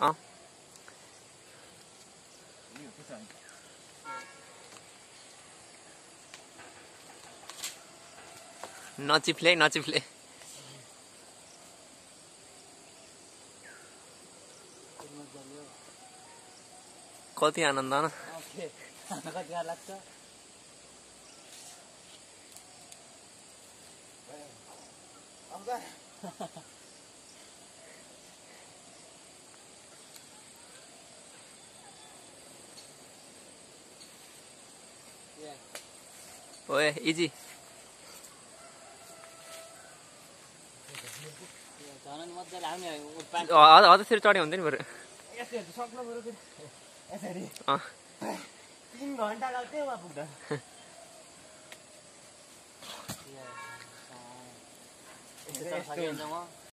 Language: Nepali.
अनि। नचिप्ले नचिप्ले कति आनन्द न आउँछ ओए इजी झन् अनि मजाले आउने प्यान्ट अझ त्यसरी चढ्यो हुन्थ्यो नि बरु तिन घन्टा लाग्थ्यो पुग्दा 这个是啥？电灯啊